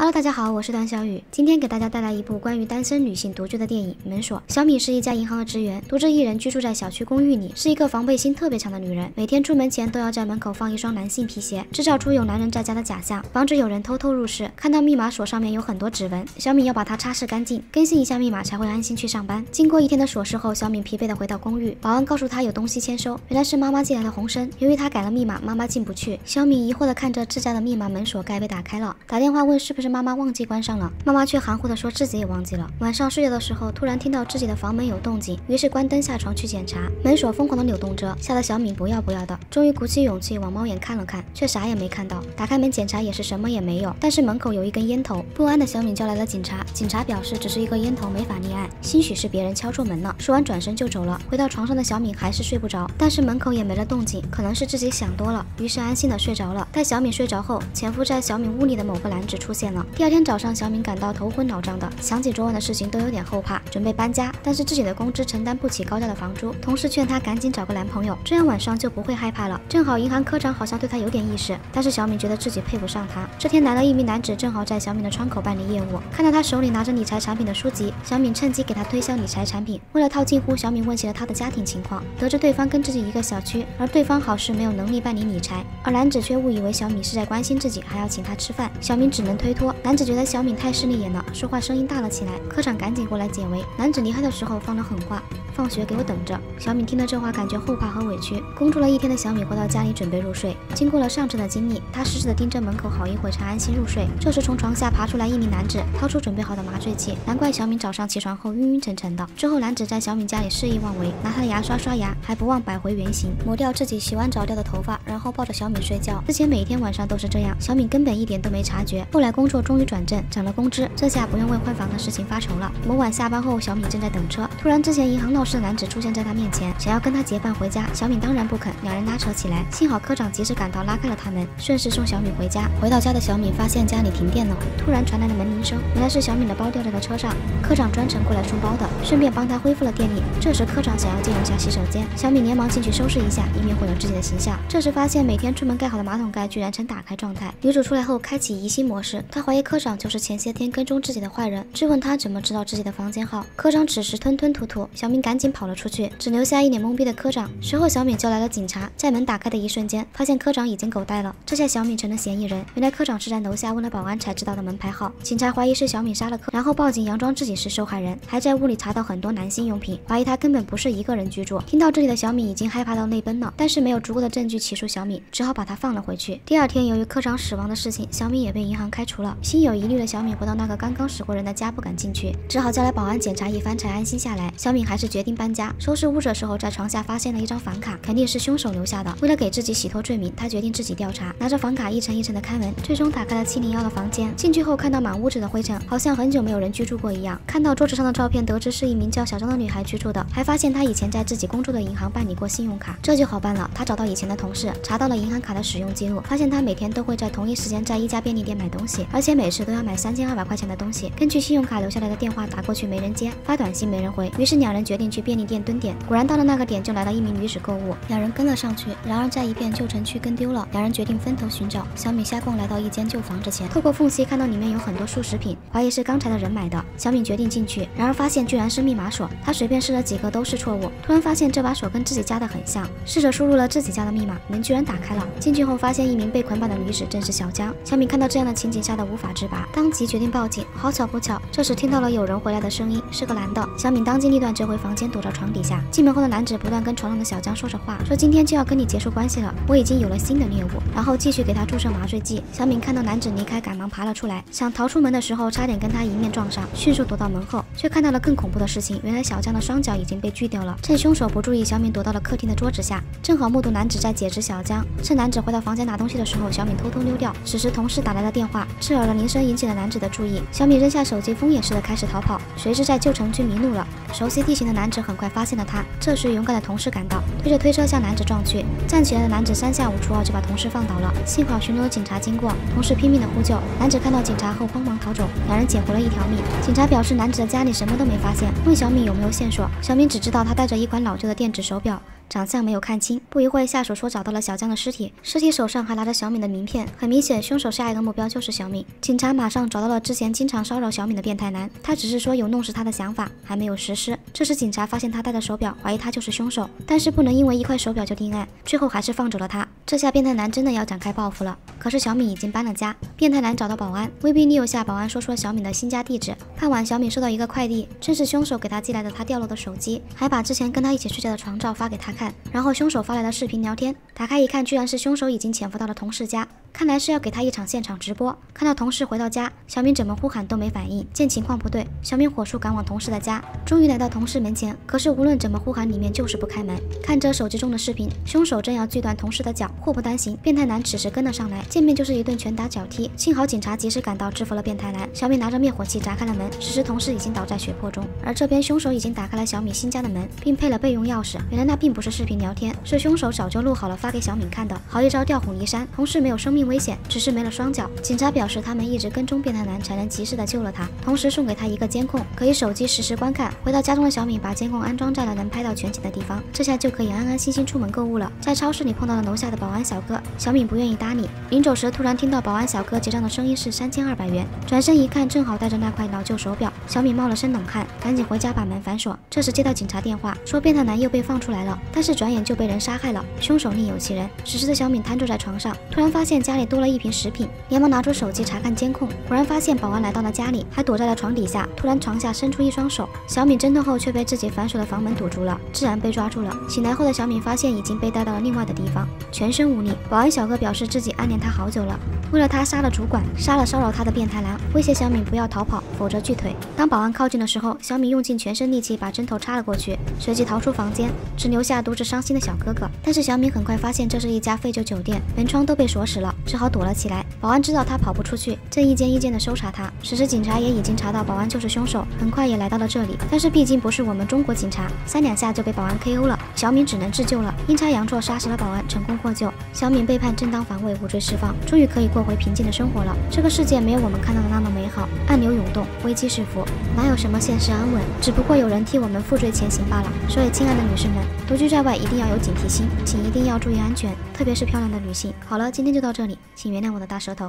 Hello，大家好，我是段小雨，今天给大家带来一部关于单身女性独居的电影《门锁》。小米是一家银行的职员，独自一人居住在小区公寓里，是一个防备心特别强的女人。每天出门前都要在门口放一双男性皮鞋，制造出有男人在家的假象，防止有人偷偷入室。看到密码锁上面有很多指纹，小米要把它擦拭干净，更新一下密码才会安心去上班。经过一天的琐事后，小米疲惫的回到公寓，保安告诉她有东西签收，原来是妈妈寄来的红参。由于她改了密码，妈妈进不去。小米疑惑的看着自家的密码门锁盖被打开了，打电话问是不是妈妈忘记关上。了，妈妈却含糊的说自己也忘记了。晚上睡觉的时候，突然听到自己的房门有动静，于是关灯下床去检查，门锁疯狂的扭动着，吓得小敏不要不要的。终于鼓起勇气往猫眼看了看，却啥也没看到。打开门检查也是什么也没有，但是门口有一根烟头。不安的小敏叫来了警察，警察表示只是一个烟头，没法立案，兴许是别人敲错门了。说完转身就走了。回到床上的小敏还是睡不着，但是门口也没了动静，可能是自己想多了，于是安心的睡着了。待小敏睡着后，潜伏在小敏屋里的某个男子出现了。第二天早上，小敏感到头昏。脑胀的，想起昨晚的事情都有点后怕，准备搬家，但是自己的工资承担不起高价的房租。同事劝她赶紧找个男朋友，这样晚上就不会害怕了。正好银行科长好像对她有点意思，但是小敏觉得自己配不上他。这天来了一名男子，正好在小敏的窗口办理业务，看到他手里拿着理财产品的书籍，小敏趁机给他推销理财产品。为了套近乎，小敏问起了他的家庭情况，得知对方跟自己一个小区，而对方好似没有能力办理理财，而男子却误以为小敏是在关心自己，还要请他吃饭。小敏只能推脱，男子觉得小敏太势利眼了，说话声音大了。起来，科长赶紧过来解围。男子离开的时候放了狠话。放学给我等着。小敏听了这话，感觉后怕和委屈。工作了一天的小敏回到家里准备入睡。经过了上次的经历，她死死地盯着门口，好一会才安心入睡。这时从床下爬出来一名男子，掏出准备好的麻醉剂。难怪小敏早上起床后晕晕沉沉的。之后男子在小敏家里肆意妄为，拿他的牙刷刷牙，还不忘摆回原形，抹掉自己洗完澡掉的头发，然后抱着小敏睡觉。之前每天晚上都是这样，小敏根本一点都没察觉。后来工作终于转正，涨了工资，这下不用为换房的事情发愁了。某晚下班后，小敏正在等车，突然之前银行闹事。的男子出现在他面前，想要跟他结伴回家。小敏当然不肯，两人拉扯起来。幸好科长及时赶到，拉开了他们，顺势送小敏回家。回到家的小敏发现家里停电了，突然传来了门铃声，原来是小敏的包掉在了车上，科长专程过来送包的，顺便帮他恢复了电力。这时科长想要进入下洗手间，小敏连忙进去收拾一下，以免毁了自己的形象。这时发现每天出门盖好的马桶盖居然呈打开状态。女主出来后开启疑心模式，怀疑科长就是前些天跟踪自己的坏人，质问他怎么知道自己的房间号。科长此时吞吞吐吐，小敏赶紧。跑了出去，只留下一脸懵逼的科长。随后，小敏叫来了警察，在门打开的一瞬间，发现科长已经狗带了。这下小敏成了嫌疑人。原来科长是在楼下问了保安才知道的门牌号。警察怀疑是小敏杀了科，然后报警，佯装自己是受害人，还在屋里查到很多男性用品，怀疑他根本不是一个人居住。听到这里的小敏已经害怕到泪奔了，但是没有足够的证据起诉小敏，只好把他放了回去。第二天，由于科长死亡的事情，小敏也被银行开除了。心有疑虑的小敏回到那个刚刚死过人的家，不敢进去，只好叫来保安检查一番才安心下来。小敏还是决定搬家，收拾。屋子的时候，在床下发现了一张房卡，肯定是凶手留下的。为了给自己洗脱罪名，他决定自己调查，拿着房卡一层一层的开门，最终打开了七零幺的房间。进去后看到满屋子的灰尘，好像很久没有人居住过一样。看到桌子上的照片，得知是一名叫小张的女孩居住的，还发现她以前在自己工作的银行办理过信用卡，这就好办了。他找到以前的同事，查到了银行卡的使用记录，发现她每天都会在同一时间在一家便利店买东西，且每次都要买三千二百块钱的东西。根据信用卡留下来的电话打过去没人接，发短信没人回，于是两人决定去便利店蹲点。果然到了那个点。就来了一名女子购物，两人跟了上去。然而在一片旧城区跟丢了，两人决定分头寻找。小敏瞎逛，来到一间旧房子前，透过缝隙看到里面有很多速食品，怀疑是刚才的人买的。小敏决定进去，然而发现居然是密码锁，她随便试了几个都是错误。突然发现这把锁跟自己家的很像，试着输入了自己家的密码，门居然打开了。进去后发现一名被捆绑的女子正是小江。小敏看到这样的情景，吓得无法自拔，当即决定报警。好巧不巧，这时听到了有人回来的声音，是个男的。小敏当机立断折回房间，躲到床底下。进门后的男子不。断跟床上的小江说着话，说今天就要跟你结束关系了，我已经有了新的猎物，然后继续给他注射麻醉剂。小敏看到男子离开，赶忙爬了出来，想逃出门的时候，差点跟他迎面撞上，迅速躲到门后，却看到了更恐怖的事情。原来小江的双脚已经被锯掉了。趁凶手不注意，小敏躲到了客厅的桌子下，正好目睹男子在解职小江。趁男子回到房间拿东西的时候，小敏偷偷溜掉。此时同事打来了电话，刺耳的铃声引起了男子的注意。小米扔下手机，疯眼似的开始逃跑，谁知在旧城区迷路了。熟悉地形的男子很快发现了他，这时勇敢的同事赶到。推着推车向男子撞去，站起来的男子三下五除二就把同事放倒了。幸好巡逻的警察经过，同事拼命的呼救。男子看到警察后慌忙逃走，两人捡回了一条命。警察表示男子的家里什么都没发现，问小米有没有线索。小米只知道他带着一款老旧的电子手表。长相没有看清。不一会，下属说找到了小江的尸体，尸体手上还拿着小敏的名片，很明显，凶手下一个目标就是小敏。警察马上找到了之前经常骚扰小敏的变态男，他只是说有弄死他的想法，还没有实施。这时警察发现他戴的手表，怀疑他就是凶手，但是不能因为一块手表就定案，最后还是放走了他。这下变态男真的要展开报复了。可是小敏已经搬了家，变态男找到保安，威逼利诱下，保安说出了小敏的新家地址。傍晚，小敏收到一个快递，正是凶手给他寄来的他掉落的手机，还把之前跟他一起睡觉的床照发给他。然后凶手发来的视频聊天，打开一看，居然是凶手已经潜伏到了同事家。看来是要给他一场现场直播。看到同事回到家，小敏怎么呼喊都没反应。见情况不对，小敏火速赶往同事的家，终于来到同事门前。可是无论怎么呼喊，里面就是不开门。看着手机中的视频，凶手正要锯断同事的脚，祸不单行，变态男此时跟了上来，见面就是一顿拳打脚踢。幸好警察及时赶到，制服了变态男。小敏拿着灭火器砸开了门，此时同事已经倒在血泊中。而这边凶手已经打开了小敏新家的门，并配了备用钥匙。原来那并不是视频聊天，是凶手早就录好了发给小敏看的。好一招调虎离山，同事没有生命。命危险，只是没了双脚。警察表示，他们一直跟踪变态男，才能及时的救了他，同时送给他一个监控，可以手机实时观看。回到家中的小敏把监控安装在了能拍到全景的地方，这下就可以安安心心出门购物了。在超市里碰到了楼下的保安小哥，小敏不愿意搭理。临走时，突然听到保安小哥结账的声音是三千二百元，转身一看，正好带着那块老旧手表。小敏冒了身冷汗，赶紧回家把门反锁。这时接到警察电话，说变态男又被放出来了，但是转眼就被人杀害了，凶手另有其人。此时的小敏瘫坐在床上，突然发现。家里多了一瓶食品，连忙拿出手机查看监控，果然发现保安来到了家里，还躲在了床底下。突然床下伸出一双手，小敏挣脱后却被自己反锁的房门堵住了，自然被抓住了。醒来后的小敏发现已经被带到了另外的地方，全身无力。保安小哥表示自己暗恋她好久了，为了她杀了主管，杀了骚扰她的变态男，威胁小敏不要逃跑，否则锯腿。当保安靠近的时候，小敏用尽全身力气把针头插了过去，随即逃出房间，只留下独自伤心的小哥哥。但是小敏很快发现这是一家废旧酒店，门窗都被锁死了。只好躲了起来。保安知道他跑不出去，正一间一间的搜查他。此时警察也已经查到保安就是凶手，很快也来到了这里。但是毕竟不是我们中国警察，三两下就被保安 KO 了。小敏只能自救了，阴差阳错杀死了保安，成功获救。小敏被判正当防卫，无罪释放，终于可以过回平静的生活了。这个世界没有我们看到的那么美好，暗流涌动，危机四伏，哪有什么现实安稳？只不过有人替我们负罪前行罢了。所以，亲爱的女士们，独居在外一定要有警惕心，请一定要注意安全，特别是漂亮的女性。好了，今天就到这里请原谅我的大舌头。